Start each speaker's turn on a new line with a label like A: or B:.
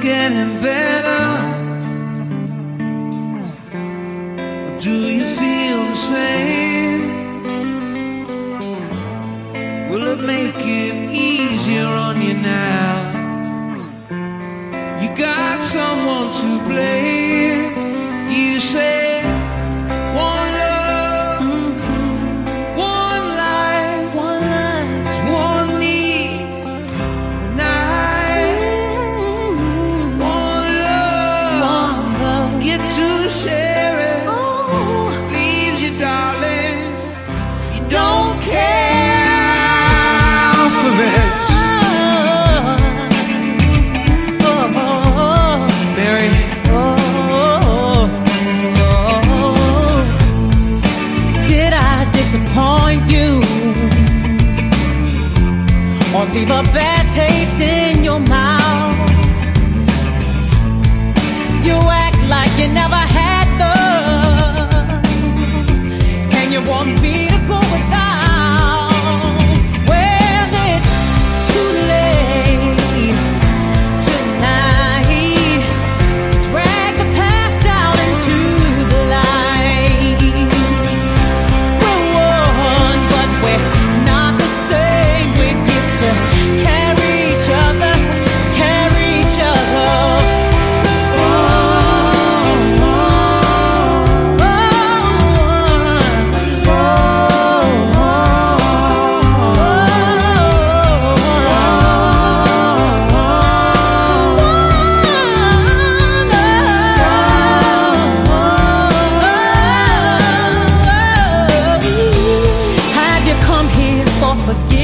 A: getting better? Or do you feel the same? Will it make it easier on you now?
B: Disappoint you? Or leave a bad taste in your mouth? You act like you never had love, and you want me to forgive.